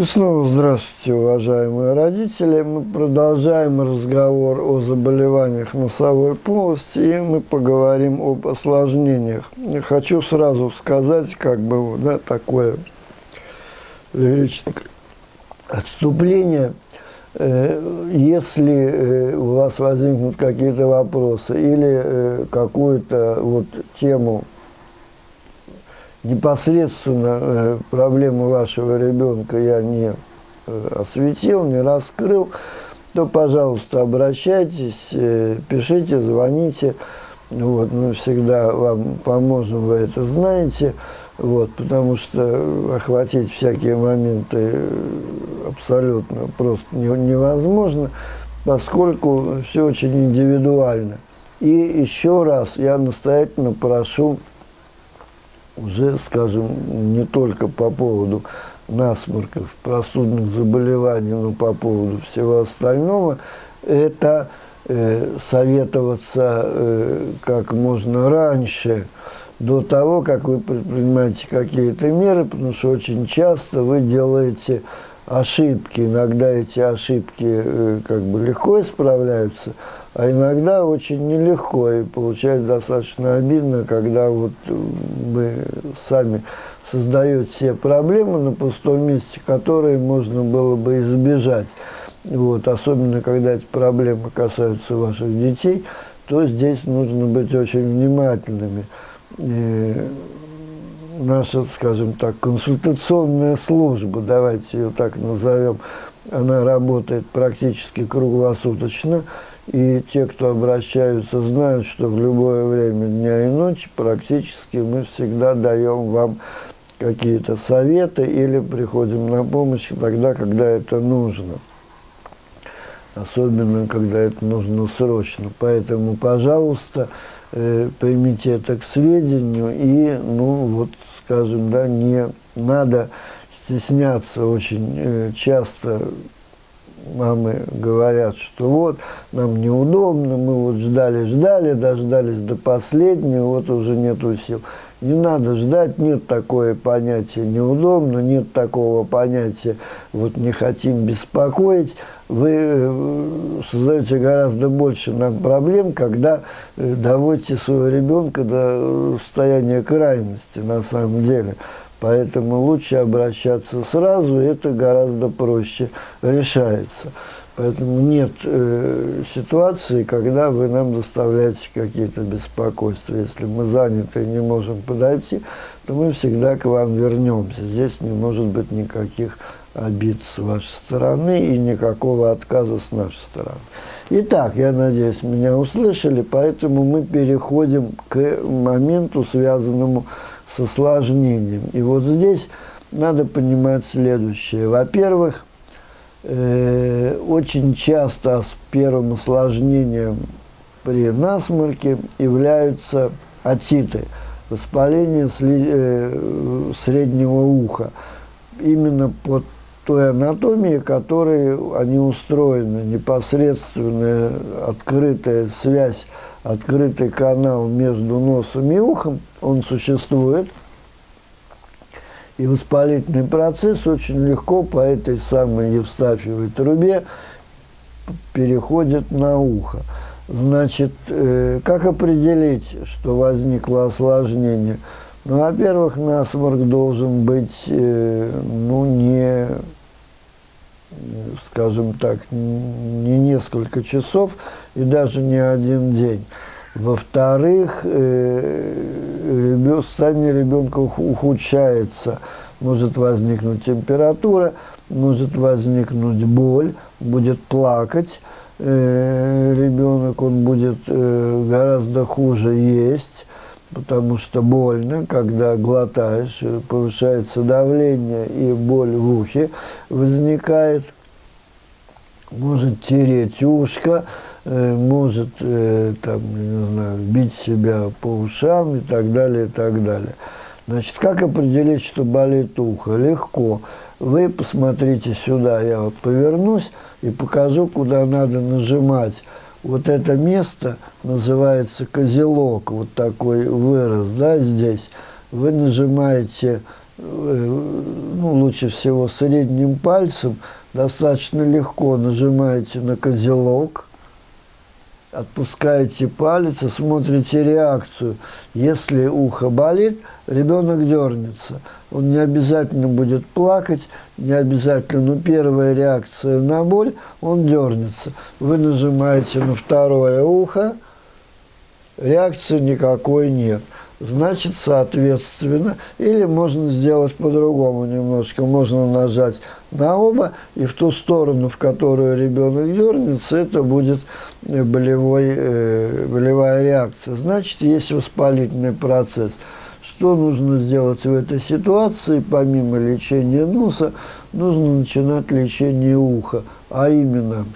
И снова здравствуйте, уважаемые родители. Мы продолжаем разговор о заболеваниях носовой полости, и мы поговорим об осложнениях. Я хочу сразу сказать, как бы, да, такое лирическое отступление. Э, если э, у вас возникнут какие-то вопросы или э, какую-то вот тему непосредственно э, проблемы вашего ребенка я не э, осветил, не раскрыл, то, пожалуйста, обращайтесь, э, пишите, звоните. Вот, мы всегда вам поможем, вы это знаете. Вот, потому что охватить всякие моменты абсолютно просто невозможно, поскольку все очень индивидуально. И еще раз я настоятельно прошу уже, скажем, не только по поводу насморков, простудных заболеваний, но по поводу всего остального, это э, советоваться э, как можно раньше, до того, как вы предпринимаете какие-то меры, потому что очень часто вы делаете ошибки. Иногда эти ошибки э, как бы легко исправляются, а иногда очень нелегко, и получается достаточно обидно, когда вот вы сами создаете все проблемы на пустом месте, которые можно было бы избежать. Вот, особенно, когда эти проблемы касаются ваших детей, то здесь нужно быть очень внимательными. И наша, скажем так, консультационная служба, давайте ее так назовем, она работает практически круглосуточно. И те, кто обращаются, знают, что в любое время дня и ночи практически мы всегда даем вам какие-то советы или приходим на помощь тогда, когда это нужно. Особенно, когда это нужно срочно. Поэтому, пожалуйста, э, примите это к сведению и, ну, вот, скажем, да, не надо стесняться очень э, часто мамы говорят, что вот, нам неудобно, мы вот ждали-ждали, дождались до последнего, вот уже нету сил. Не надо ждать, нет такое понятия неудобно, нет такого понятия вот не хотим беспокоить. Вы э, создаете гораздо больше нам проблем, когда э, доводите своего ребенка до состояния крайности на самом деле. Поэтому лучше обращаться сразу, это гораздо проще решается. Поэтому нет э, ситуации, когда вы нам доставляете какие-то беспокойства. Если мы заняты и не можем подойти, то мы всегда к вам вернемся. Здесь не может быть никаких обид с вашей стороны и никакого отказа с нашей стороны. Итак, я надеюсь, меня услышали, поэтому мы переходим к моменту, связанному с с осложнением. И вот здесь надо понимать следующее. Во-первых, э, очень часто с первым осложнением при насморке являются отиты, воспаление э, среднего уха. Именно под той анатомии, которой они устроены, непосредственная открытая связь открытый канал между носом и ухом, он существует. И воспалительный процесс очень легко по этой самой Евстафьевой трубе переходит на ухо. Значит, э, как определить, что возникло осложнение? Ну, во-первых, насморк должен быть, э, ну, не скажем так, не несколько часов и даже не один день. Во-вторых, э, состояние ребенка ухудшается. Может возникнуть температура, может возникнуть боль, будет плакать э, ребенок, он будет э, гораздо хуже есть потому что больно, когда глотаешь, повышается давление и боль в ухе возникает. Может тереть ушко, э, может э, там, не знаю, бить себя по ушам и так далее, и так далее. Значит, как определить, что болит ухо? Легко. Вы посмотрите сюда, я вот повернусь и покажу, куда надо нажимать вот это место называется козелок, вот такой вырос, да, здесь. Вы нажимаете, э, ну, лучше всего средним пальцем, достаточно легко нажимаете на козелок, отпускаете палец и смотрите реакцию. Если ухо болит, ребенок дернется. Он не обязательно будет плакать, не обязательно, но первая реакция на боль, он дернется. Вы нажимаете на второе ухо, реакции никакой нет значит, соответственно, или можно сделать по-другому немножко. Можно нажать на оба, и в ту сторону, в которую ребенок дернется, это будет болевой, э, болевая реакция. Значит, есть воспалительный процесс. Что нужно сделать в этой ситуации, помимо лечения носа, нужно начинать лечение уха, а именно –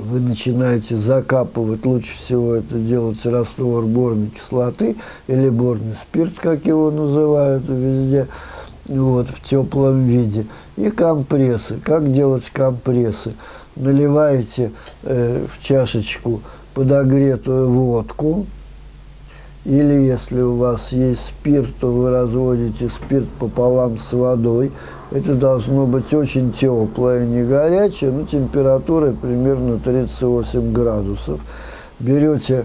вы начинаете закапывать, лучше всего это делать раствор борной кислоты или борный спирт, как его называют везде, вот, в теплом виде. И компрессы. Как делать компрессы? Наливаете э, в чашечку подогретую водку, или если у вас есть спирт, то вы разводите спирт пополам с водой. Это должно быть очень теплое, не горячее, но температура примерно 38 градусов. Берете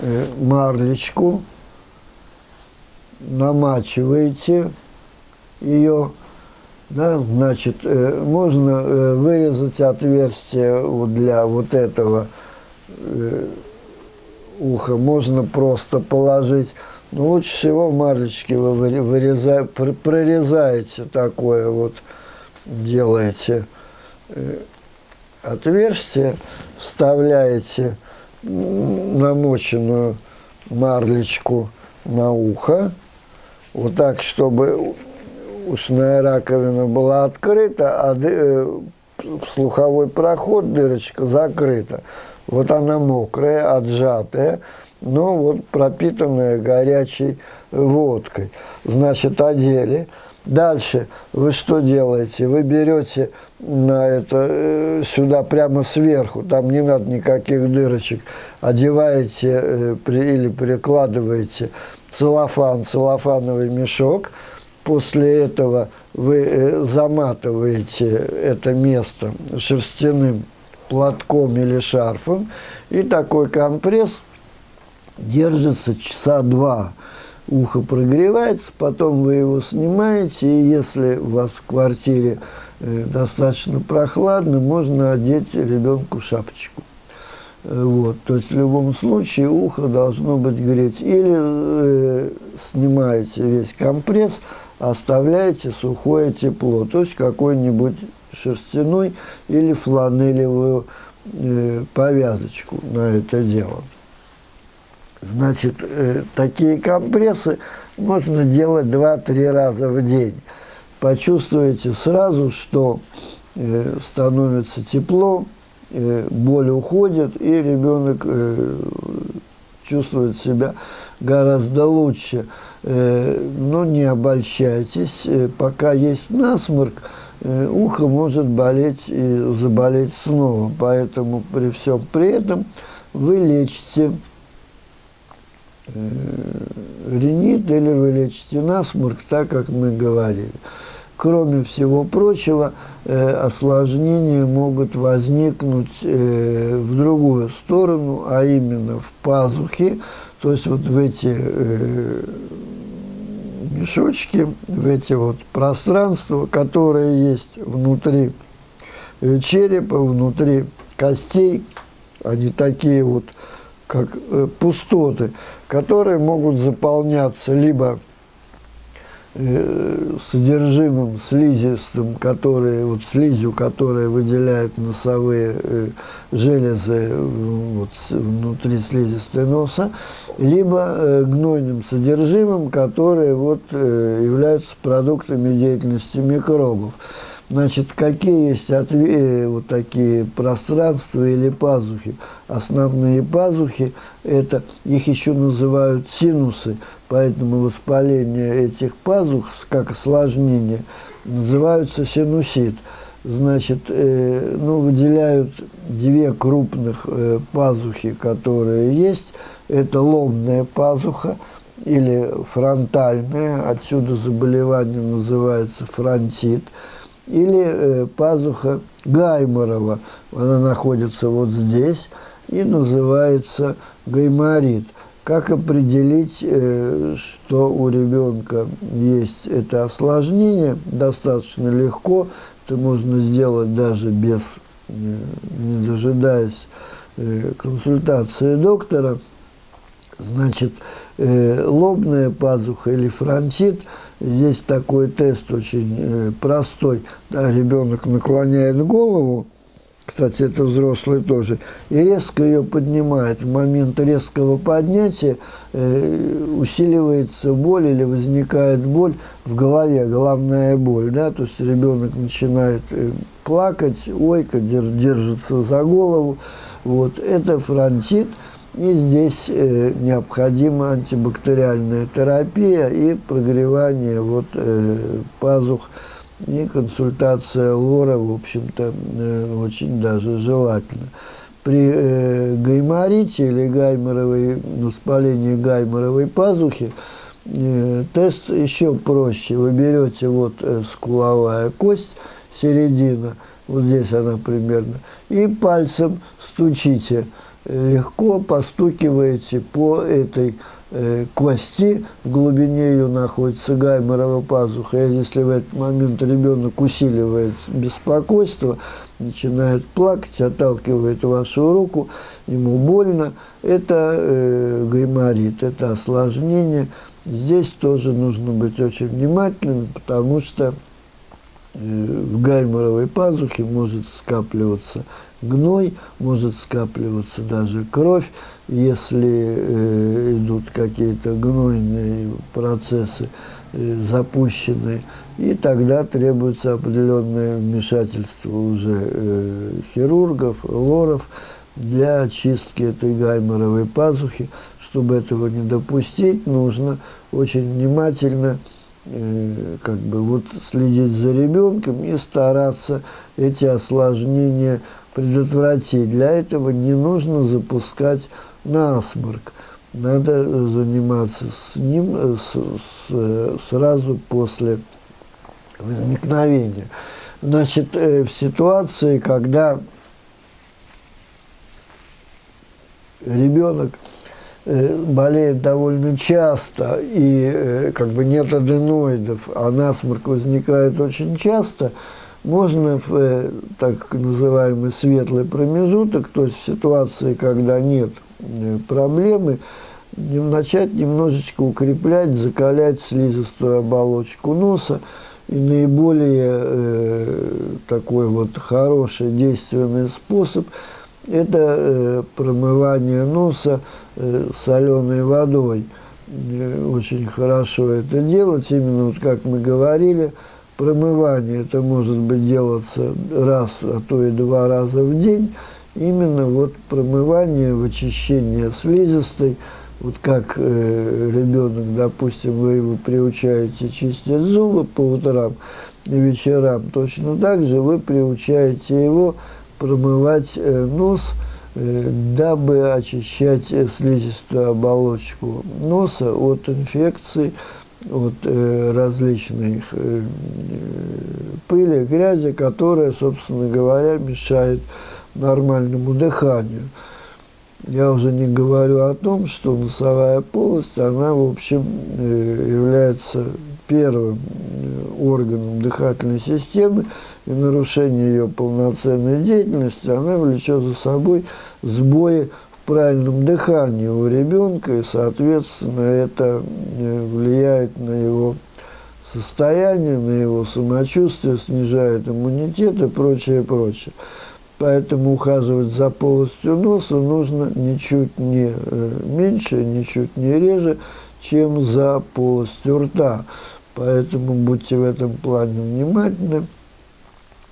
э, марлечку, намачиваете ее, да, значит, э, можно э, вырезать отверстие для вот этого ухо можно просто положить. Но лучше всего марлечки вы вырезаете, прорезаете такое вот, делаете э, отверстие, вставляете намоченную марлечку на ухо, вот так, чтобы ушная раковина была открыта, а э, слуховой проход, дырочка закрыта. Вот она мокрая, отжатая, но вот пропитанная горячей водкой. Значит, одели. Дальше вы что делаете? Вы берете на это э, сюда прямо сверху, там не надо никаких дырочек, одеваете э, или прикладываете целлофан, целлофановый мешок. После этого вы э, заматываете это место шерстяным платком или шарфом. И такой компресс держится часа два. Ухо прогревается, потом вы его снимаете, и если у вас в квартире э, достаточно прохладно, можно одеть ребенку шапочку. Э, вот, то есть в любом случае ухо должно быть греть. Или э, снимаете весь компресс, оставляете сухое тепло, то есть какой-нибудь шерстяной или фланелевую э, повязочку на это дело. Значит, э, такие компрессы можно делать 2-3 раза в день. Почувствуете сразу, что э, становится тепло, боль уходит, и ребенок чувствует себя гораздо лучше. Но не обольщайтесь, пока есть насморк, ухо может болеть и заболеть снова. Поэтому при всем при этом вы лечите э, ринит или вы лечите насморк, так как мы говорили. Кроме всего прочего, э, осложнения могут возникнуть э, в другую сторону, а именно в пазухе, то есть вот в эти э, мешочки, в эти вот пространства, которые есть внутри э, черепа, внутри костей, они такие вот, как э, пустоты, которые могут заполняться либо содержимым слизистым, которые, вот слизью, которая выделяет носовые э, железы вот, внутри слизистой носа, либо э, гнойным содержимым, которые вот, являются продуктами деятельности микробов. Значит, какие есть отве- вот такие пространства или пазухи? Основные пазухи, это их еще называют синусы – Поэтому воспаление этих пазух, как осложнение, называются синусит. Значит, э, ну, выделяют две крупных э, пазухи, которые есть. Это лобная пазуха, или фронтальная, отсюда заболевание называется фронтит, или э, пазуха Гайморова, она находится вот здесь и называется гайморит. Как определить, э, что у ребенка есть это осложнение? Достаточно легко. Это можно сделать даже без, э, не дожидаясь э, консультации доктора. Значит, лобная пазуха или фронтит, здесь такой тест очень простой. Да, ребенок наклоняет голову, кстати, это взрослые тоже, и резко ее поднимает. В момент резкого поднятия э, усиливается боль или возникает боль в голове, головная боль, да, то есть ребенок начинает э, плакать, ойкать, держится за голову. Вот, это фронтит, и здесь э, необходима антибактериальная терапия и прогревание вот, э, пазух, и консультация лора, в общем-то, э, очень даже желательно. При э, гайморите или гайморовой, воспалении гайморовой пазухи э, тест еще проще. Вы берете вот скуловая кость, середина, вот здесь она примерно, и пальцем стучите, легко постукиваете по этой э, кости, в глубине ее находится гайморова пазуха. И если в этот момент ребенок усиливает беспокойство, начинает плакать, отталкивает вашу руку, ему больно, это э, гайморит, это осложнение. Здесь тоже нужно быть очень внимательным, потому что э, в гайморовой пазухе может скапливаться гной, может скапливаться даже кровь, если э, идут какие-то гнойные процессы э, запущенные, и тогда требуется определенное вмешательство уже э, хирургов, лоров для очистки этой гайморовой пазухи. Чтобы этого не допустить, нужно очень внимательно э, как бы вот следить за ребенком и стараться эти осложнения предотвратить. Для этого не нужно запускать насморк. Надо заниматься с ним э, с, с, э, сразу после возникновения. Значит, э, в ситуации, когда ребенок болеет довольно часто и как бы нет аденоидов, а насморк возникает очень часто – можно в э, так называемый светлый промежуток, то есть в ситуации, когда нет э, проблемы, начать немножечко укреплять, закалять слизистую оболочку носа. И наиболее э, такой вот хороший действенный способ – это э, промывание носа э, соленой водой. Э, очень хорошо это делать, именно вот как мы говорили – промывание, это может быть делаться раз, а то и два раза в день, именно вот промывание, вычищение слизистой, вот как э, ребенок, допустим, вы его приучаете чистить зубы по утрам и вечерам, точно так же вы приучаете его промывать э, нос, э, дабы очищать слизистую оболочку носа от инфекций, от э, различных э, пыли, грязи, которая, собственно говоря, мешает нормальному дыханию. Я уже не говорю о том, что носовая полость, она, в общем, э, является первым э, органом дыхательной системы, и нарушение ее полноценной деятельности, она влечет за собой сбои правильном дыхании у ребенка, и, соответственно, это э, влияет на его состояние, на его самочувствие, снижает иммунитет и прочее, прочее. Поэтому ухаживать за полостью носа нужно ничуть не э, меньше, ничуть не реже, чем за полостью рта. Поэтому будьте в этом плане внимательны.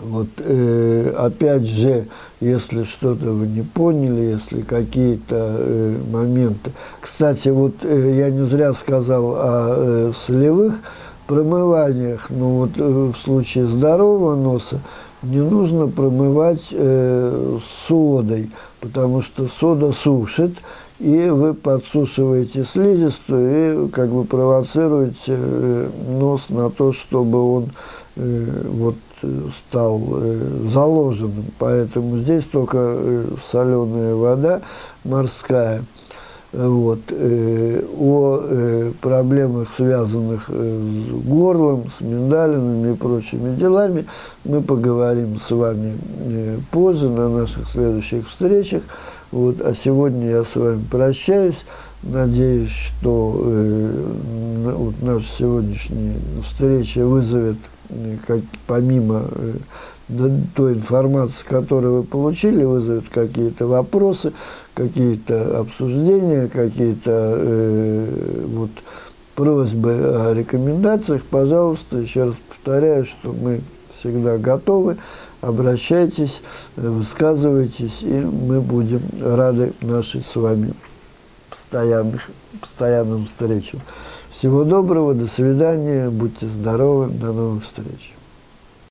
Вот, э, опять же, если что-то вы не поняли, если какие-то э, моменты. Кстати, вот э, я не зря сказал о э, солевых промываниях, но вот э, в случае здорового носа не нужно промывать э, содой, потому что сода сушит, и вы подсушиваете слизистую и как бы провоцируете э, нос на то, чтобы он э, вот стал э, заложенным. Поэтому здесь только э, соленая вода морская. Вот. Э, о проблемах, связанных с горлом, с миндалинами и прочими делами, мы поговорим с вами позже на наших следующих встречах. Вот, а сегодня я с вами прощаюсь. Надеюсь, что э, вот наша сегодняшняя встреча вызовет, как, помимо э, той информации, которую вы получили, вызовет какие-то вопросы, какие-то обсуждения, какие-то э, вот, просьбы о рекомендациях. Пожалуйста, еще раз повторяю, что мы всегда готовы обращайтесь, э, высказывайтесь, и мы будем рады нашей с вами постоянных, постоянным встречам. Всего доброго, до свидания, будьте здоровы, до новых встреч.